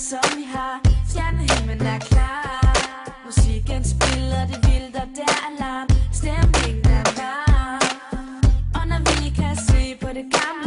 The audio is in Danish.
som vi har. Stjernehimlen er klar. Musikken spiller, det vildt og der alarm. Stemningen er varm. Og når vi kan se på det gamle